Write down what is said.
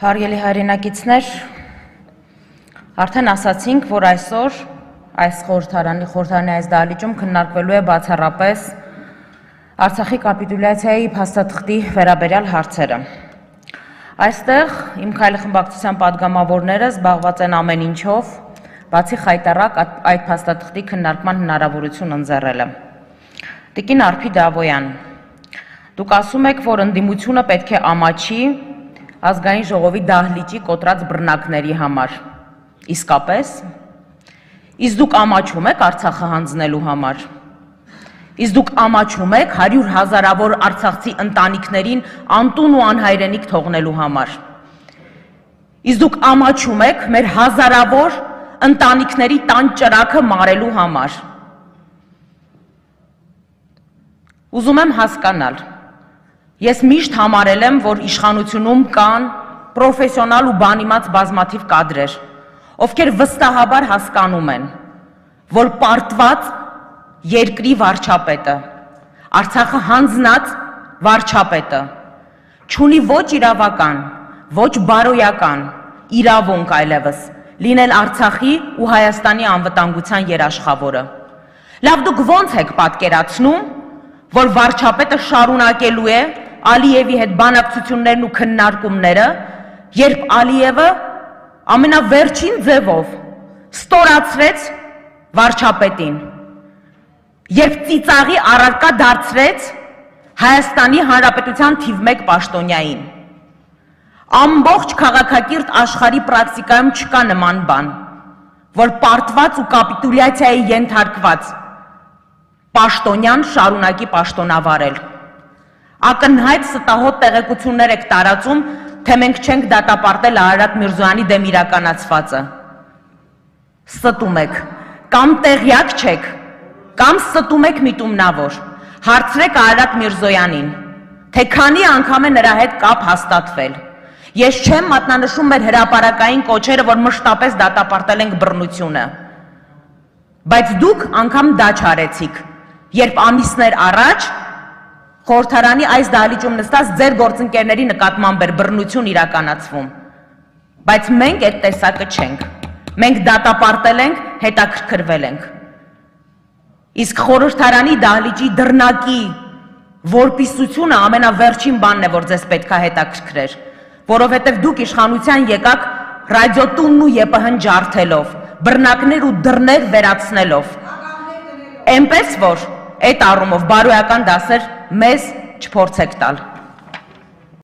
Հարգելի հայրենակիցներ, արդեն ասացինք, որ այսօր այս խորհրդարանի խորհրդարանի այս դահլիճում քննարկվելու է բացառապես Արցախի կապիտուլյացիայի փաստաթղթի վերաբերյալ հարցերը։ Այստեղ իմ քայլի խմբակցության падգամավորները զբաղված են ամեն ինչով, բացի խայտարակ այդ փաստաթղթի քննարկման հնարավորություն ընձեռելը։ Տիկին Արփի Դավոյան, դուք ասում եք, որ ընդդիմությունը պետք է ամաչի ազգային ժողովի դահլիճի կոտրած բռնակների համար։ Իսկապես։ Իսկ դուք ամաչում եք Արցախը հանձնելու համար։ Իսկ դուք ամաչում եք 100 հազարավոր արցախցի ընտանիքներին անտուն ու անհայրենիք թողնելու համար։ Իսկ դուք ամաչում եք մեր հազարավոր ընտանիքների տան ճրակը մարելու համար։ Ուզում եմ հասկանալ, Ես միշտ համարել եմ, որ իշխանությունում կան պրոֆեսիոնալ ու բանիմաց բազմաթիվ կադրեր, ովքեր վստահաբար հասկանում են, որ պարտված երկրի վարչապետը, Արցախը հանձնած վարչապետը չունի ոչ իրավական, ոչ բարոյական իրավունք այլևս լինել Արցախի ու Հայաստանի անվտանգության երաշխավորը։ Լավ դուք ո՞նց եք պատկերացնում, որ վարչապետը շարունակելու է Ալիևի հետ բանակցություններն ու քննարկումները, երբ Ալիևը ամենավերջին ձևով ստորացրեց վարչապետին, երբ ծիծաղի առարկա դարձրեց Հայաստանի Հանրապետության թիվ 1 պաշտոնյային։ Ամբողջ քաղաքակիրթ աշխարհի պրակտիկայում չկա նման բան, որ պարտված ու կապիտուլյացիայի ենթարկված պաշտոնյան շարունակի պաշտոնավարել ակնհայտ ստահոդ տեղեկություններ եք տարածում, թե մենք չենք դատապարտել Արարատ Միրզոյանի դեմ իրականացվածը։ Ստում եք, կամ տեղյակ չեք, կամ ստում եք միտումնավոր։ Հարցրեք Արարատ Միրզոյանին, թե քանի անգամ է նրա հետ կապ հաստատվել։ Ես չեմ մատնանշում մեր հրաապարակային կոչերը, որ մշտապես դատապարտել ենք բռնությունը։ Բայց դուք անգամ դա չարեցիք, երբ ամիսներ առաջ խորհրդարանի այս դահլիճում նստած ձեր գործընկերների նկատմամբ էր բռնություն իրականացվում։ Բայց մենք այդ տեսակը չենք։ Մենք դատապարտել ենք, հետաքրքրվել ենք։ Իսկ խորհրդարանի դահլիճի դռնակի որպիսությունը ամենավերջին բանն է, որ ձեզ պետքա հետաքրքրեր, որովհետև դուք իշխանության եկաք ռադիոտունն ու ԵՊՀ-ն ջարդելով, բռնակներ ու դռներ վերացնելով։ Էնպես որ այդ առումով բարոյական դասեր մեզ չփորձեք տալ